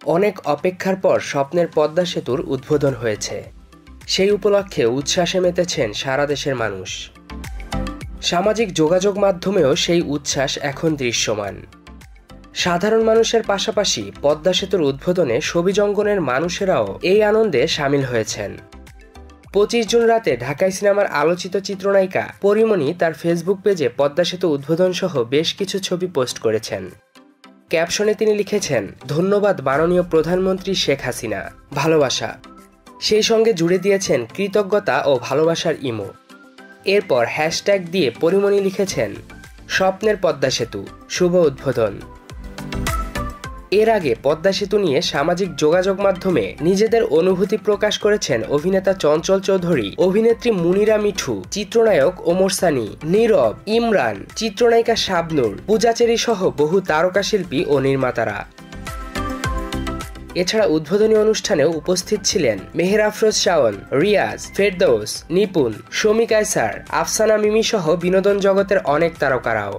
অনেক অপেক্ষার পর স্বপ্নের পদ্মা সেতুর উদ্বোধন হয়েছে। সেই উপলক্ষে উচ্ছ্বাসে মেতেছেন সারা দেশের মানুষ। সামাজিক যোগাযোগ মাধ্যমেও সেই উচ্ছ্বাস এখন দৃশ্যমান। সাধারণ মানুষের পাশাপাশি পদ্মা সেতুর উদ্বোধনে ছবি অঙ্গনের মানুষেরাও এই আনন্দে সামিল হয়েছেন। পঁচিশ জুন রাতে ঢাকাই সিনেমার আলোচিত চিত্রনায়িকা পরিমণি তার ফেসবুক পেজে পদ্মা সেতু উদ্বোধন সহ বেশ কিছু ছবি পোস্ট করেছেন। ক্যাপশনে তিনি লিখেছেন, ধন্যবাদ মাননীয় প্রধানমন্ত্রী শেখ হাসিনা। ভালোবাসা। সেই সঙ্গে জুড়ে দিয়েছেন, কৃতজ্ঞতা ও ভালোবাসার ইমো। এরপর হ্যাশট্যাগ দিয়ে পরিমণি লিখেছেন, স্বপ্নের পদ্মা সেতু। শুভ উদ্বোধন। এর আগে পদ্মা সেতু নিয়ে সামাজিক যোগাযোগ মাধ্যমে নিজেদের অনুভূতি প্রকাশ করেছেন অভিনেতা চঞ্চল চৌধুরী, অভিনেত্রী মুনিরা মিঠু, চিত্রনায়ক ওমর সানি, নীরব, ইমরান, চিত্রনায়িকা শাবনুর, পূজাচেরি সহ বহু তারকা শিল্পী ও নির্মাতারা। এছাড়া উদ্বোধনী অনুষ্ঠানে উপস্থিত ছিলেন মেহের আফরোজ শাওন, রিয়াজ, ফেরদৌস নিপুন শমী কায়সার, আফসানা মিমি সহ বিনোদন জগতের অনেক তারকারাও।